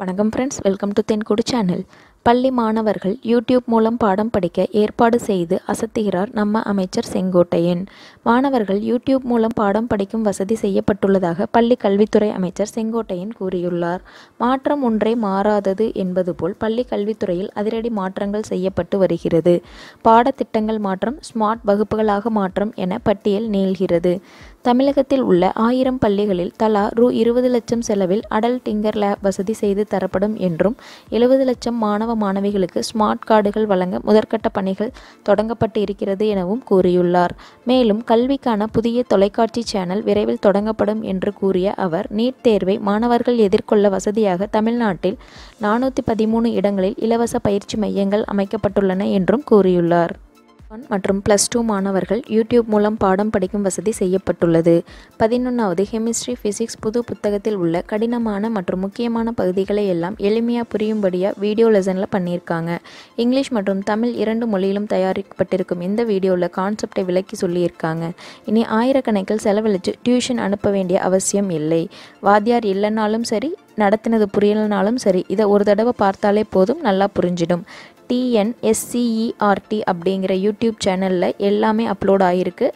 வணக்கம் friends welcome to Thenkoodu channel பள்ளி மாணவர்கள் யூடியூப் மூலம் பாடம் படிக்க ஏற்பாடு செய்து அசத்துகிறார் நம்ம அமைச்சர் செங்கோட்டையன். மாணவர்கள் யூடியூப் மூலம் பாடம் படிக்கும் வசதி செய்யப்பட்டுள்ளதாக பள்ளி கல்வித்துறை அமைச்சர் செங்கோட்டையன் கூறியுள்ளார். மாற்றம் ஒன்றே மாறாதது என்பது போல் பள்ளி கல்வித்துறையில் அதிரடி மாற்றங்கள் செய்யப்பட்டு வருகிறது. பாடத்திட்டங்கள் மாற்றம் ஸ்மார்ட் வகுப்புகளாக மாற்றம் என பட்டியல் நீள்கிறது. தமிழகத்தில் உள்ள ஆயிரம் பள்ளிகளில் தலா ரூ இருபது லட்சம் செலவில் அடல் டிங்கர் லேப் வசதி செய்து தரப்படும் என்றும் எழுபது லட்சம் மாணவ மாணவிகளுக்கு ஸ்மார்ட் கார்டுகள் வழங்க முதற்கட்ட பணிகள் தொடங்கப்பட்டு இருக்கிறது எனவும் கூறியுள்ளார். மேலும் கல்விக்கான புதிய தொலைக்காட்சி சேனல் விரைவில் தொடங்கப்படும் என்று கூறிய அவர் நீட் தேர்வை மாணவர்கள் எதிர்கொள்ள வசதியாக தமிழ்நாட்டில் நானூற்றி பதிமூணு இடங்களில் இலவச பயிற்சி மையங்கள் அமைக்கப்பட்டுள்ளன என்றும் கூறியுள்ளார். ஒன் மற்றும் ப்ளஸ் டூ மாணவர்கள் யூடியூப் மூலம் பாடம் படிக்கும் வசதி செய்யப்பட்டுள்ளது. பதினொன்றாவது கெமிஸ்ட்ரி ஃபிசிக்ஸ் புது புத்தகத்தில் உள்ள கடினமான மற்றும் முக்கியமான பகுதிகளை எல்லாம் எளிமையாக புரியும்படியாக வீடியோ லெசனில் பண்ணியிருக்காங்க. இங்கிலீஷ் மற்றும் தமிழ் இரண்டு மொழியிலும் தயாரிக்கப்பட்டிருக்கும் இந்த வீடியோவில் கான்செப்டை விளக்கி சொல்லியிருக்காங்க. இனி ஆயிரக்கணக்கில் செலவழித்து டியூஷன் அனுப்ப வேண்டிய அவசியம் இல்லை. வாத்தியார் இல்லைனாலும் சரி நடத்தினது புரியலனாலும் சரி இதை ஒரு தடவை பார்த்தாலே போதும் நல்லா புரிஞ்சிடும். டிஎன்எஸ்சிஇஆர்டி அப்படிங்கிற யூடியூப் சேனலில் எல்லாமே அப்லோட் ஆகிருக்கு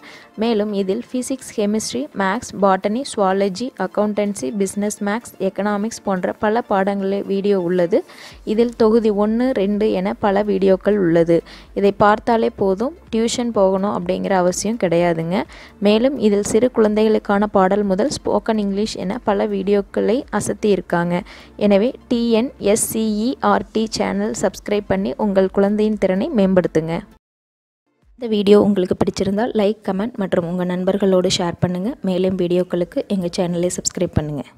மேலும் இதில் physics chemistry maths botany zoology accountancy business maths economics போன்ற பல பாடங்களில் வீடியோ உள்ளது. இதில் தொகுதி ஒன்று ரெண்டு என பல வீடியோக்கள் உள்ளது. இதை பார்த்தாலே போதும். டியூஷன் போகணும் அப்படிங்கிற அவசியம் கிடையாதுங்க. மேலும் இதில் சிறு குழந்தைகளுக்கான பாடல் முதல் ஸ்போக்கன் இங்கிலீஷ் என பல வீடியோக்களை அசத்தி இருக்காங்க எனவே டிஎன்எஸ்சிஇஆர்டி சேனல் சப்ஸ்கிரைப் பண்ணி உங்கள் குழந்தையின் திறனை மேம்படுத்துங்க. இந்த வீடியோ உங்களுக்கு பிடிச்சிருந்தால் லைக் கமெண்ட் மற்றும் உங்கள் நண்பர்களோடு ஷேர் பண்ணுங்கள் மேலும் வீடியோக்களுக்கு எங்கள் சேனலை சப்ஸ்கிரைப் பண்ணுங்கள்